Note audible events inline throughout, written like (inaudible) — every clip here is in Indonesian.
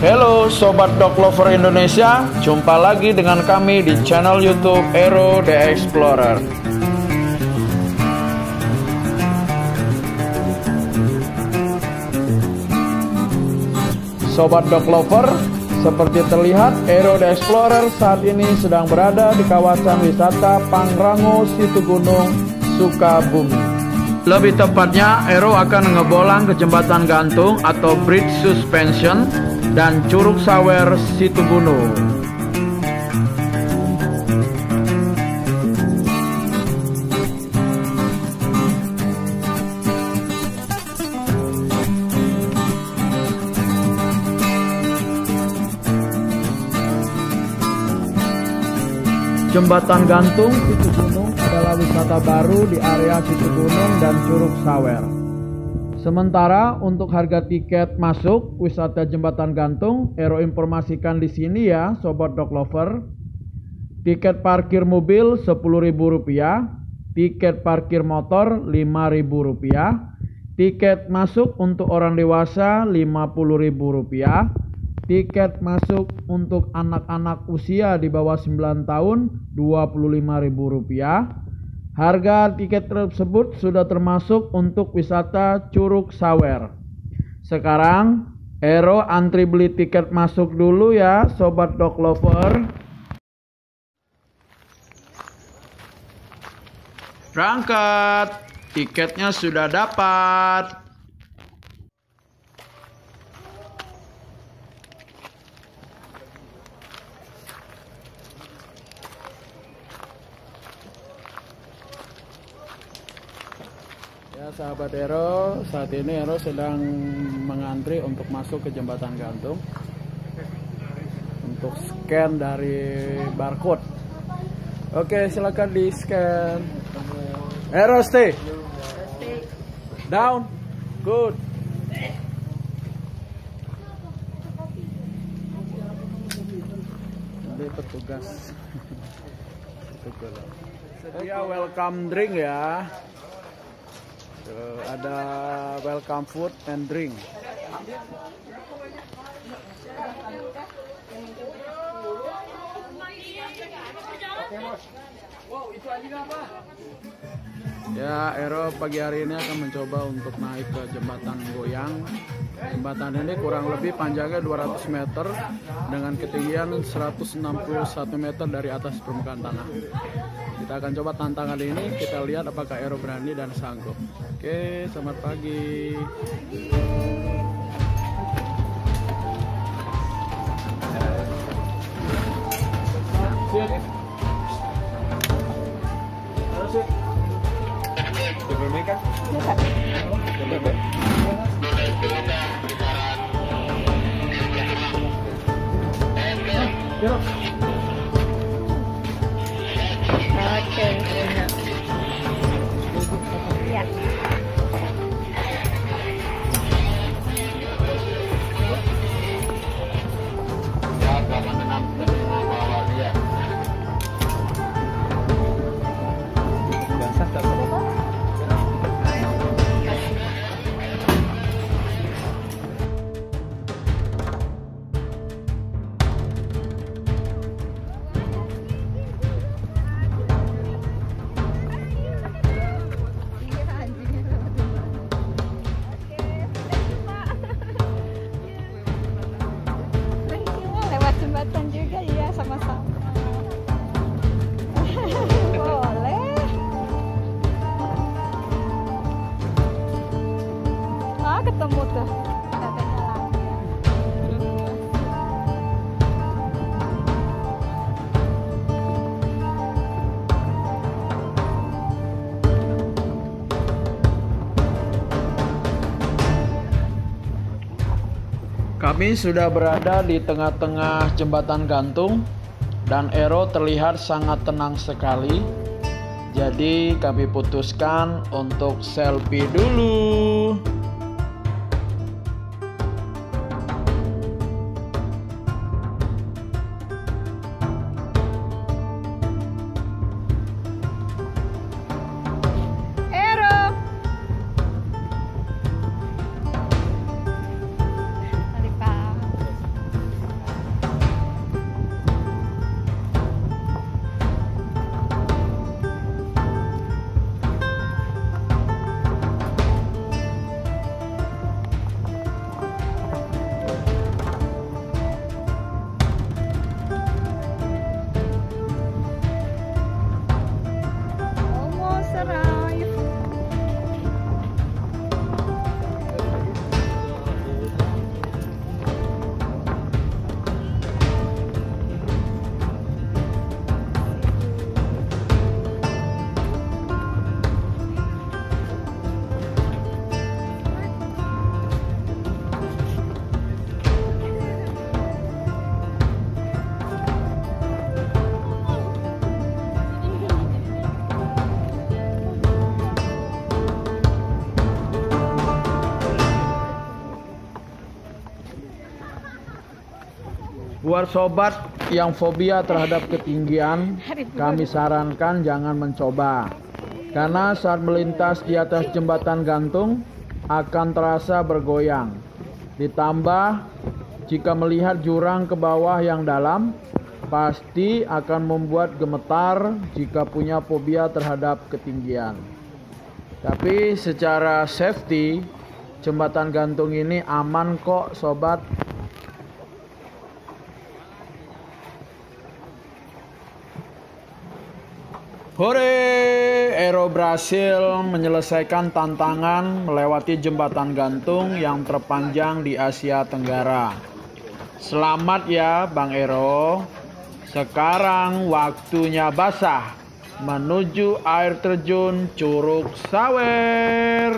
Halo Sobat Dog Lover Indonesia, jumpa lagi dengan kami di channel YouTube Aero The Explorer. Sobat Dog Lover, seperti terlihat Aero The Explorer saat ini sedang berada di kawasan wisata Pangrango Situ Gunung, Sukabumi. Lebih tepatnya, Aero akan ngebolang ke jembatan gantung atau bridge suspension dan Curug Sawer Situ Jembatan gantung Situ Gunung adalah wisata baru di area Situ Gunung dan Curug Sawer. Sementara untuk harga tiket masuk wisata jembatan gantung, Ero informasikan di sini ya, sobat dog lover. Tiket parkir mobil Rp10.000, tiket parkir motor Rp5.000, tiket masuk untuk orang dewasa Rp50.000, tiket masuk untuk anak-anak usia di bawah 9 tahun Rp25.000 Harga tiket tersebut sudah termasuk untuk wisata Curug Sawer. Sekarang Ero antri beli tiket masuk dulu ya Sobat Dog Lover. Berangkat, tiketnya sudah dapat. Ya sahabat Ero, saat ini Ero sedang mengantri untuk masuk ke jembatan gantung untuk scan dari barcode. Oke, silakan di scan. Ero stay. Down. Good. Ini petugas. (laughs) Petugas. Sedia welcome drink ya. Tuh, ada welcome food and drink. Ya, Ero pagi hari ini akan mencoba untuk naik ke jembatan goyang. Jembatan ini kurang lebih panjangnya 200 meter dengan ketinggian 161 meter dari atas permukaan tanah. Kita akan coba tantangan ini, kita lihat apakah Ero berani dan sanggup. Oke, selamat pagi. Oke, Kami sudah berada di tengah-tengah jembatan gantung dan Ero terlihat sangat tenang sekali. Jadi kami putuskan untuk selfie dulu. Buat sobat yang fobia terhadap ketinggian, kami sarankan jangan mencoba. Karena saat melintas di atas jembatan gantung akan terasa bergoyang. Ditambah jika melihat jurang ke bawah yang dalam, pasti akan membuat gemetar jika punya fobia terhadap ketinggian. Tapi secara safety, jembatan gantung ini aman kok sobat Hore! Aero berhasil menyelesaikan tantangan melewati jembatan gantung yang terpanjang di Asia Tenggara. Selamat ya Bang Ero. Sekarang waktunya basah menuju air terjun Curug Sawer.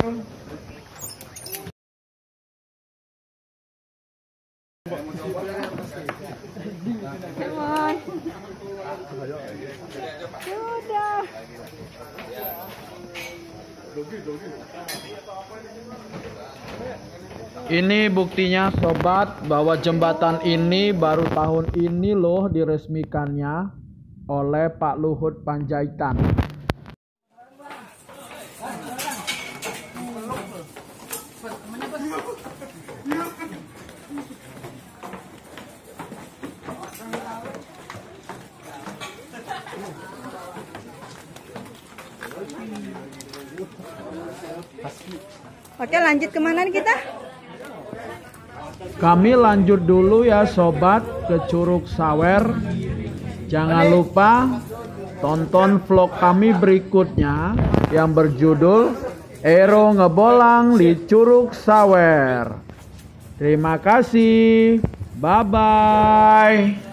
Ini buktinya sobat bahwa jembatan ini baru tahun ini loh diresmikannya oleh Pak Luhut Panjaitan. Oke lanjut ke mana nih kita? Kami lanjut dulu ya sobat ke Curug Sawer. Jangan lupa tonton vlog kami berikutnya yang berjudul Ero ngebolang di Curug Sawer. Terima kasih. Bye bye.